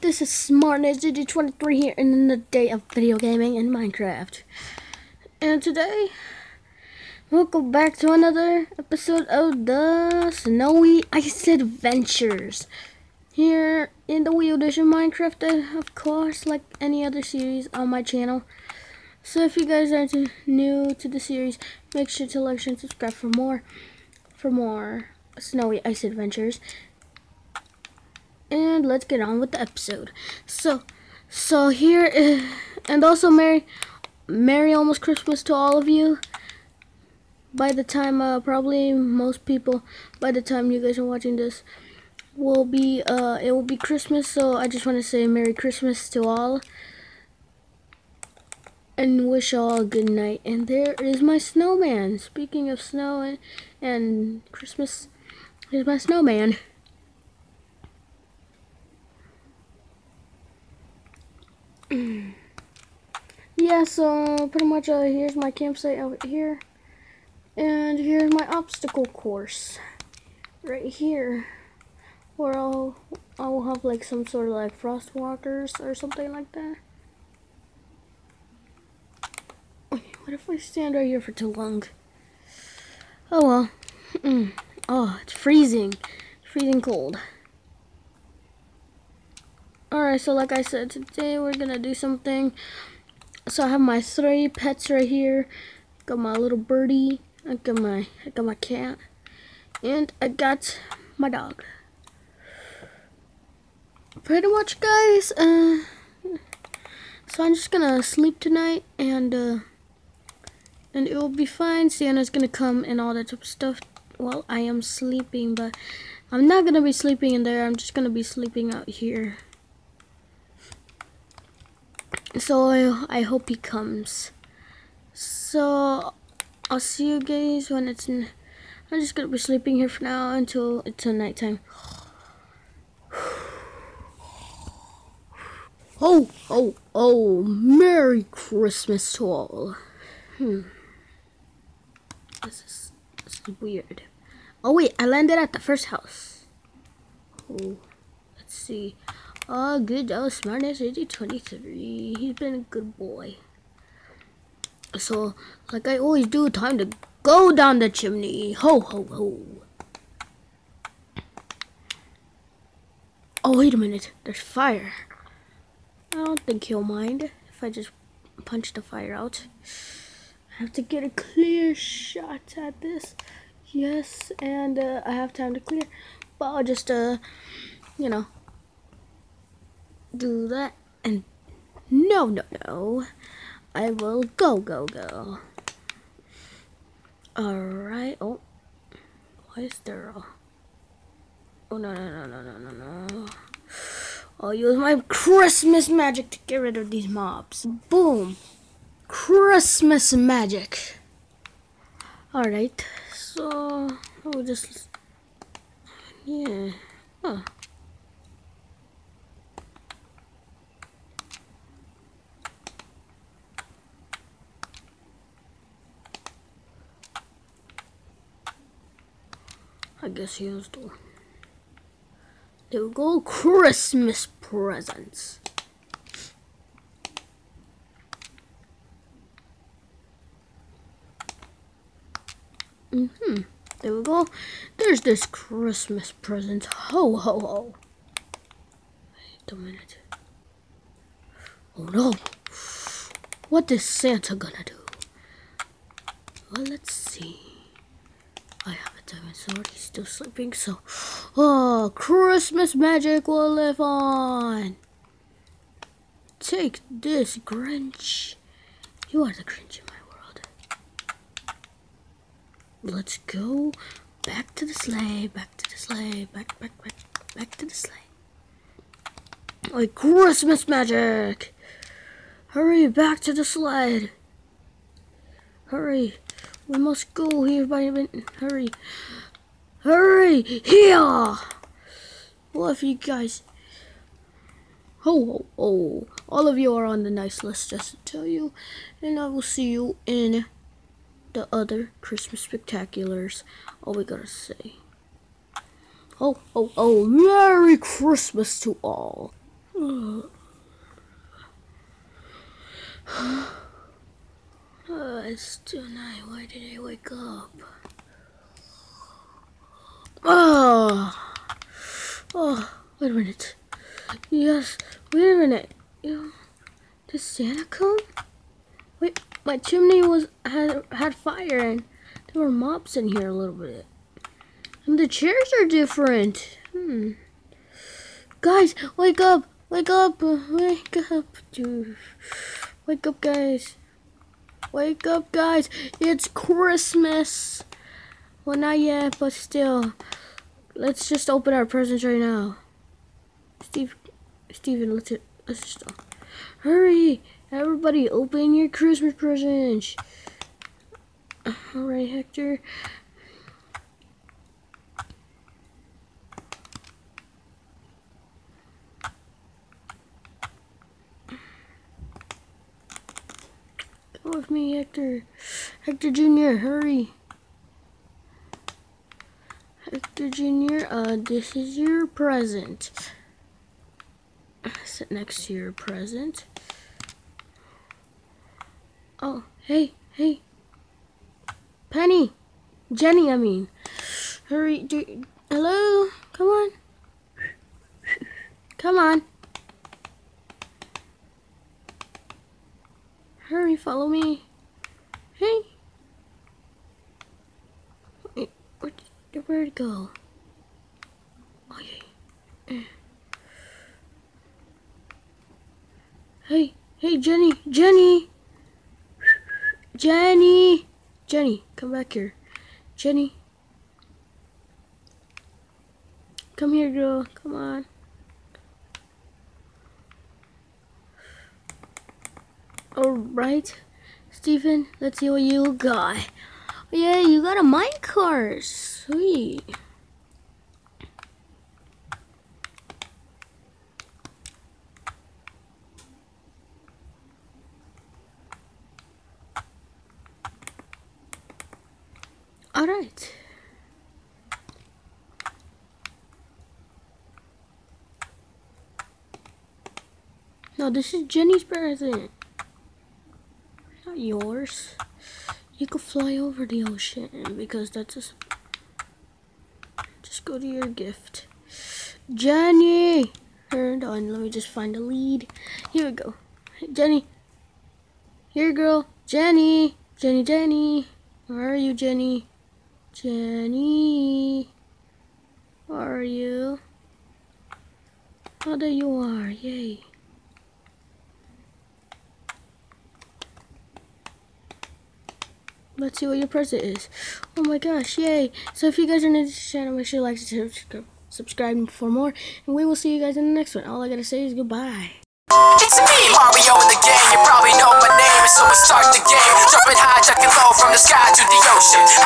This is Smartness 23 here in the day of video gaming and Minecraft. And today, welcome back to another episode of the Snowy Ice Adventures. Here in the Wii Edition Minecraft, of course, like any other series on my channel. So if you guys are new to the series, make sure to like, share, and subscribe for more, for more Snowy Ice Adventures and let's get on with the episode. So, so here, uh, and also Merry, Merry almost Christmas to all of you. By the time, uh, probably most people, by the time you guys are watching this, will be, uh, it will be Christmas. So I just want to say Merry Christmas to all. And wish all a good night. And there is my snowman. Speaking of snow and, and Christmas, here's my snowman. yeah, so pretty much uh, here's my campsite out here. And here's my obstacle course. Right here. Where I'll, I'll have like some sort of like frost walkers or something like that. What if I stand right here for too long? Oh well. Mm. Oh, it's freezing. Freezing cold. Alright, so like I said, today we're gonna do something. So I have my three pets right here. Got my little birdie. I got my I got my cat. And I got my dog. Pretty much guys, uh so I'm just gonna sleep tonight and uh and it will be fine. Santa's gonna come and all that type of stuff while I am sleeping, but I'm not gonna be sleeping in there, I'm just gonna be sleeping out here. So I, I hope he comes. So I'll see you guys when it's in. I'm just gonna be sleeping here for now until it's nighttime. Oh, oh, oh, Merry Christmas to all. Hmm. This is, this is weird. Oh wait, I landed at the first house. Oh, let's see. Oh, good job, smartness 23. He's been a good boy. So, like I always do, time to go down the chimney. Ho, ho, ho. Oh, wait a minute. There's fire. I don't think he'll mind if I just punch the fire out. I have to get a clear shot at this. Yes, and uh, I have time to clear. But I'll just, uh, you know, do that and no no no. I will go go go. Alright oh why is there a oh no no no no no no no. I'll use my Christmas magic to get rid of these mobs. Boom Christmas magic alright so I'll just yeah oh I guess here's the There we go, Christmas presents. Mm-hmm. There we go. There's this Christmas present. Ho, ho, ho. Wait a minute. Oh no. What is Santa gonna do? Well, let's see. I have a diamond sword. He's still sleeping, so oh, Christmas magic will live on. Take this, Grinch. You are the Grinch world. Let's go back to the sleigh. Back to the sleigh. Back, back, back, back to the sleigh. Like Christmas magic. Hurry back to the sled. Hurry. We must go here by minute. Hurry. Hurry! Here! If you guys... Ho, ho, ho. All of you are on the nice list, just to tell you. And I will see you in the other Christmas spectaculars. All we gotta say. Oh, oh, oh, Merry Christmas to all. Uh, it's still night. Why did I wake up? Oh, oh, wait a minute. Yes, wait a minute. Did Santa come? Wait, my chimney was had had fire and there were mobs in here a little bit. And the chairs are different. Hmm. Guys, wake up! Wake up! Wake up! Dude. Wake up, guys. Wake up, guys. It's Christmas. Well, not yet, but still. Let's just open our presents right now. Steve, Steven, let's, let's just, hurry. Everybody, open your Christmas presents. Alright, Hector. Come with me, Hector. Hector Jr., hurry. Hector Jr., uh, this is your present. Next to your present. Oh, hey, hey. Penny. Jenny, I mean. Hurry, do, hello? Come on. Come on. Hurry, follow me. Hey. Wait, where, where'd it go? Oh, Hey, hey, Jenny, Jenny. Jenny! Jenny, come back here. Jenny. Come here, girl. Come on. Alright. Stephen, let's see what you got. Oh, yeah, you got a minecart. Sweet. All right. No, this is Jenny's present. Not yours. You could fly over the ocean because that's just. Just go to your gift. Jenny! Hold on, let me just find a lead. Here we go. Jenny. Here, girl. Jenny. Jenny, Jenny. Where are you, Jenny? Jenny, where are you? Oh, there you are, yay. Let's see what your present is. Oh my gosh, yay. So if you guys are new to this channel, make sure you like and subscribe for more. And we will see you guys in the next one. All I gotta say is goodbye. It's me, Mario in the game. You probably know my name, so we start the game. Jumping high, checking low from the sky to the ocean.